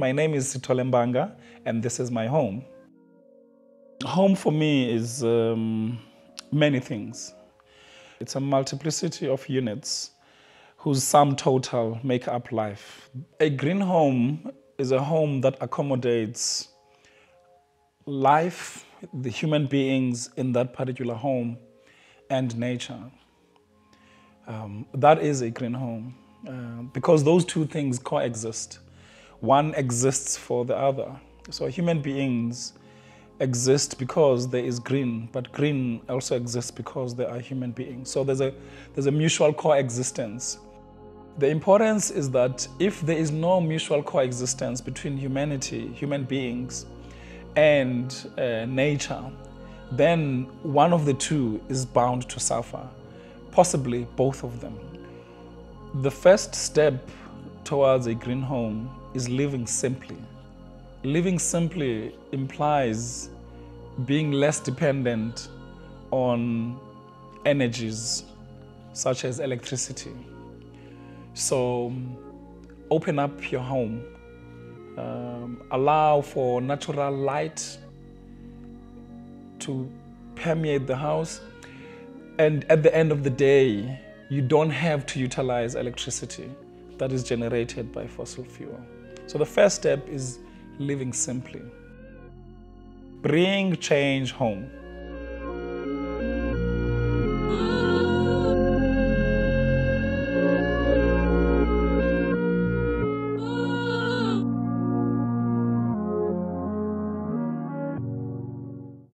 My name is Sithole Mbanga, and this is my home. Home for me is um, many things. It's a multiplicity of units whose sum total make up life. A green home is a home that accommodates life, the human beings in that particular home, and nature. Um, that is a green home uh, because those two things coexist. One exists for the other. So human beings exist because there is green, but green also exists because there are human beings. So there's a, there's a mutual coexistence. The importance is that if there is no mutual coexistence between humanity, human beings, and uh, nature, then one of the two is bound to suffer, possibly both of them. The first step towards a green home is living simply. Living simply implies being less dependent on energies such as electricity. So open up your home, um, allow for natural light to permeate the house, and at the end of the day, you don't have to utilize electricity that is generated by fossil fuel. So the first step is living simply. Bring change home.